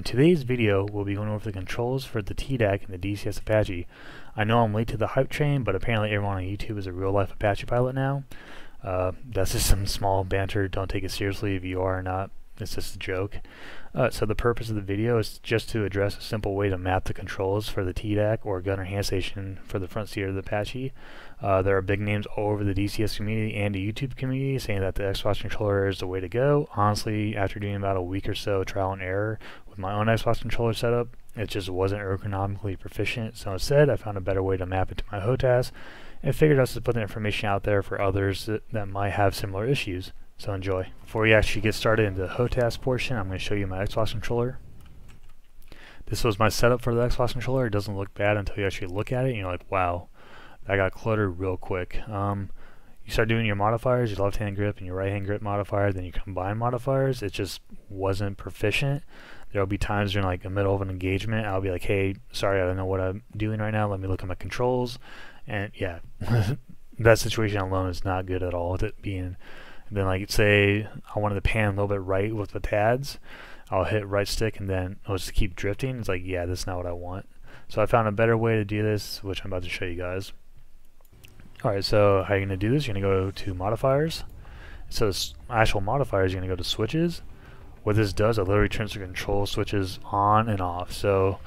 In today's video, we'll be going over the controls for the TEDAC and the DCS Apache. I know I'm late to the hype train, but apparently everyone on YouTube is a real-life Apache pilot now. Uh, that's just some small banter, don't take it seriously if you are or not. It's just a joke. Uh, so the purpose of the video is just to address a simple way to map the controls for the TEDAC or gunner hand station for the front seat of the Apache. Uh, there are big names all over the DCS community and the YouTube community saying that the Xbox controller is the way to go. Honestly, after doing about a week or so trial and error my own Xbox controller setup, it just wasn't ergonomically proficient. So instead, I found a better way to map it to my HOTAS and figured out to put the information out there for others that, that might have similar issues. So enjoy. Before we actually get started into the HOTAS portion, I'm going to show you my Xbox controller. This was my setup for the Xbox controller. It doesn't look bad until you actually look at it and you're like, wow, that got cluttered real quick. Um, you start doing your modifiers, your left hand grip and your right hand grip modifier, then you combine modifiers. It just wasn't proficient. There'll be times during like the middle of an engagement, I'll be like, hey, sorry, I don't know what I'm doing right now. Let me look at my controls. And yeah, that situation alone is not good at all. With it being then like say I wanted to pan a little bit right with the TADS, I'll hit right stick and then I'll just keep drifting. It's like, yeah, that's not what I want. So I found a better way to do this, which I'm about to show you guys. Alright, so how you're going to do this, you're going to go to modifiers. So actual modifiers, you're going to go to switches. What this does, it literally turns the control switches on and off. So,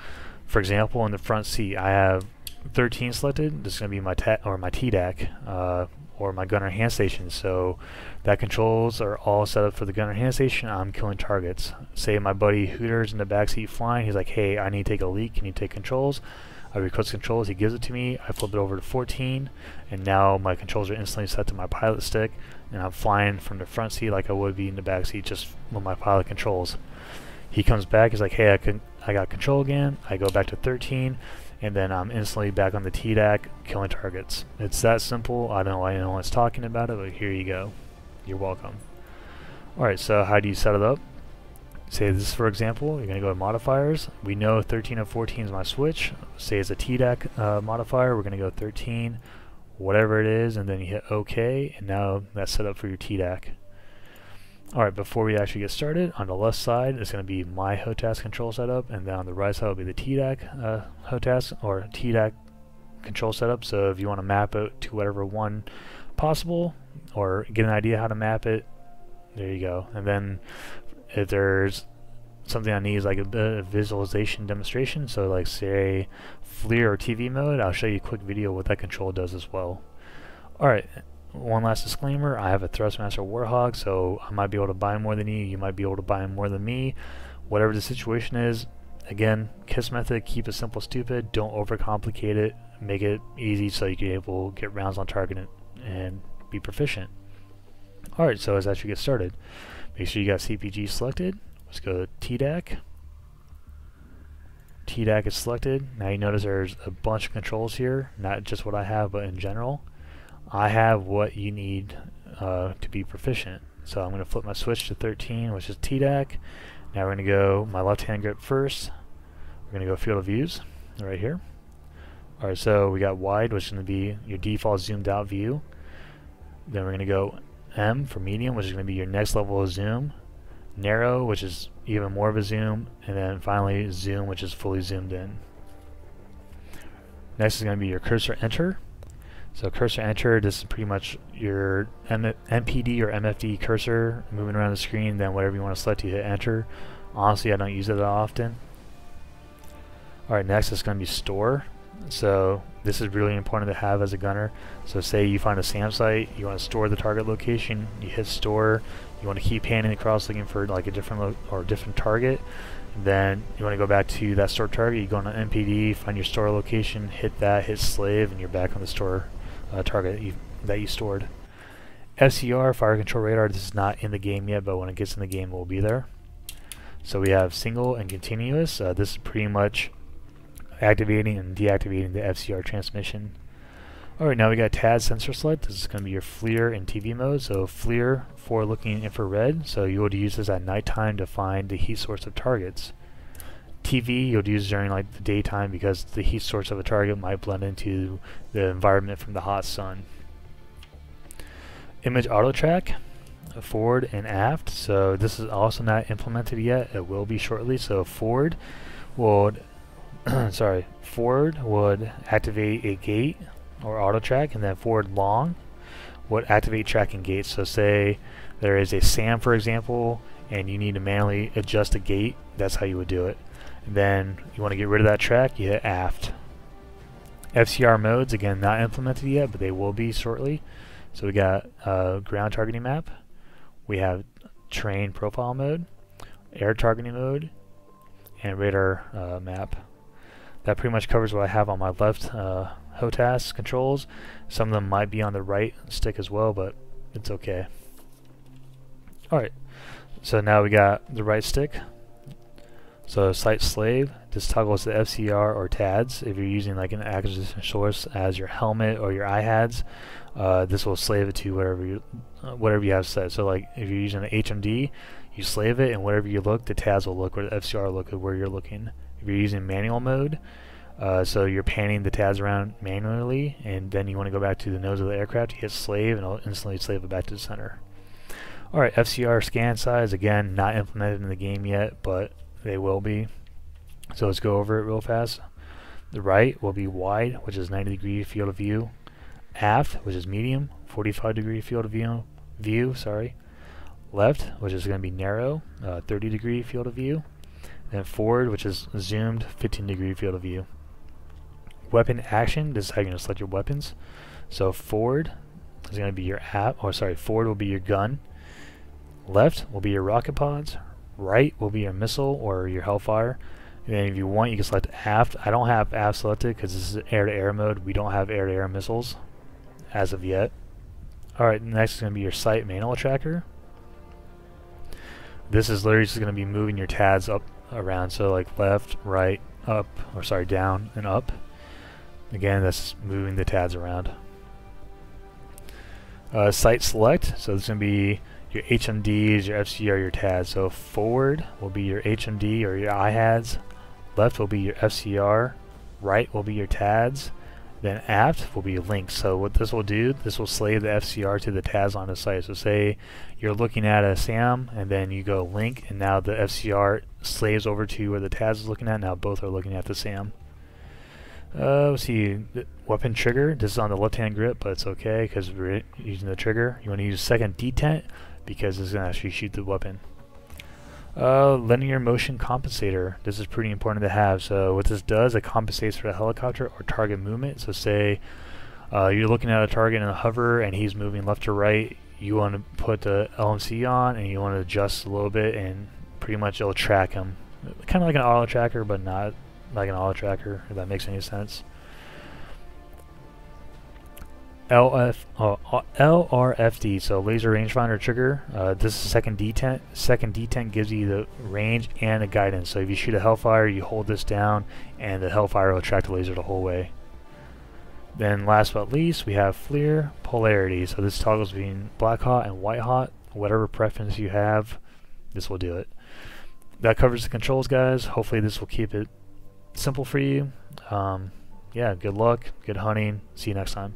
for example, in the front seat, I have 13 selected. This is going to be my or my TEDAC. Uh, or my gunner hand station. So that controls are all set up for the gunner hand station. I'm killing targets. Say my buddy Hooters in the back seat flying. He's like, hey, I need to take a leak. Can you take controls? I request controls. He gives it to me. I flip it over to 14, and now my controls are instantly set to my pilot stick, and I'm flying from the front seat like I would be in the back seat just with my pilot controls. He comes back. He's like, hey, I can. I got control again. I go back to 13 and then I'm instantly back on the TEDAC killing targets. It's that simple. I don't know why anyone's talking about it, but here you go. You're welcome. Alright, so how do you set it up? Say this for example, you're going to go to modifiers. We know 13 and 14 is my switch. Say it's a TEDAC uh, modifier, we're going to go 13, whatever it is, and then you hit OK, and now that's set up for your TEDAC. Alright, before we actually get started, on the left side is going to be my HOTAS control setup, and then on the right side will be the TEDAC uh, HOTAS or TEDAC control setup. So if you want to map it to whatever one possible, or get an idea how to map it, there you go. And then if there's something I need is like a of visualization demonstration, so like say FLIR or TV mode, I'll show you a quick video what that control does as well. Alright, one last disclaimer, I have a Thrustmaster Warthog, so I might be able to buy more than you, you might be able to buy more than me. Whatever the situation is, again, KISS method, keep it simple, stupid, don't overcomplicate it, make it easy so you can able get rounds on target and be proficient. Alright, so as actually get started, make sure you got CPG selected. Let's go to TEDAC. TEDAC is selected. Now you notice there's a bunch of controls here, not just what I have, but in general. I have what you need uh, to be proficient. So I'm going to flip my switch to 13, which is TEDAC. Now we're going to go my left hand grip first. We're going to go field of views right here. Alright, so we got wide, which is going to be your default zoomed out view. Then we're going to go M for medium, which is going to be your next level of zoom. Narrow, which is even more of a zoom. And then finally zoom, which is fully zoomed in. Next is going to be your cursor enter. So cursor enter, this is pretty much your M MPD or MFD cursor moving around the screen, then whatever you want to select, you hit enter. Honestly, I don't use it that often. Alright, next is going to be store. So this is really important to have as a gunner. So say you find a SAM site, you want to store the target location, you hit store, you want to keep panning across looking for like a different or different target. Then you want to go back to that store target, you go on MPD, find your store location, hit that, hit slave, and you're back on the store uh, target you, that you stored. FCR, Fire Control Radar, this is not in the game yet, but when it gets in the game it will be there. So we have single and continuous. Uh, this is pretty much activating and deactivating the FCR transmission. Alright, now we got TAD sensor select. This is going to be your FLIR and TV mode. So FLIR for looking infrared. So you would use this at nighttime to find the heat source of targets. TV you'll use during like the daytime because the heat source of a target might blend into the environment from the hot sun. Image auto track. forward and aft. So this is also not implemented yet. It will be shortly. So forward would, sorry, forward would activate a gate or auto track, and then forward long would activate tracking gates. So say there is a SAM, for example, and you need to manually adjust a gate. That's how you would do it. And then you want to get rid of that track. You hit aft. FCR modes again not implemented yet, but they will be shortly. So we got uh, ground targeting map, we have terrain profile mode, air targeting mode, and radar uh, map. That pretty much covers what I have on my left uh, HOTAS controls. Some of them might be on the right stick as well, but it's okay. Alright, so now we got the right stick. So sight slave, this toggles the FCR or TADS. If you're using like an acquisition source as your helmet or your IHADSS, uh, this will slave it to whatever you uh, whatever you have set. So like if you're using an HMD, you slave it, and wherever you look, the TADS will look, or the FCR will look at where you're looking. If you're using manual mode, uh, so you're panning the TADS around manually, and then you want to go back to the nose of the aircraft, you hit slave, and it'll instantly slave it back to the center. Alright, FCR scan size, again, not implemented in the game yet, but they will be. So let's go over it real fast. The right will be wide, which is 90 degree field of view. Aft, which is medium, 45 degree field of view. View, sorry. Left, which is going to be narrow, uh, 30 degree field of view. And forward, which is zoomed, 15 degree field of view. Weapon action, this is how you're going to select your weapons. So forward is going to be your app, or sorry, forward will be your gun. Left will be your rocket pods right will be your missile or your Hellfire. And then if you want, you can select aft. I don't have aft selected because this is air-to-air -air mode. We don't have air-to-air -air missiles as of yet. Alright, next is going to be your sight manual tracker. This is literally just going to be moving your TADS up around, so like left, right, up, or sorry, down and up. Again, that's moving the TADS around. Uh, sight select, so it's going to be your HMDs, your FCR, your TADS. So forward will be your HMD or your IHADSS, left will be your FCR, right will be your TADS, then aft will be links. So what this will do, this will slave the FCR to the TADS on the site. So say you're looking at a SAM and then you go link and now the FCR slaves over to where the TADS is looking at. Now both are looking at the SAM. Uh, let's see, weapon trigger, this is on the left hand grip, but it's okay because we're using the trigger. You want to use second detent, because it's going to actually shoot the weapon. Uh, linear motion compensator. This is pretty important to have. So what this does, it compensates for the helicopter or target movement. So say uh, you're looking at a target in a hover and he's moving left to right. You want to put the LMC on and you want to adjust a little bit and pretty much it'll track him. Kind of like an auto tracker, but not like an auto tracker, if that makes any sense. LF, oh, uh, LRFD, so laser rangefinder trigger. Uh, this is second detent. Second detent gives you the range and the guidance. So if you shoot a Hellfire, you hold this down, and the Hellfire will track the laser the whole way. Then last but least, we have FLIR polarity. So this toggles between black hot and white hot. Whatever preference you have, this will do it. That covers the controls, guys. Hopefully this will keep it simple for you. Um, yeah, good luck, good hunting. See you next time.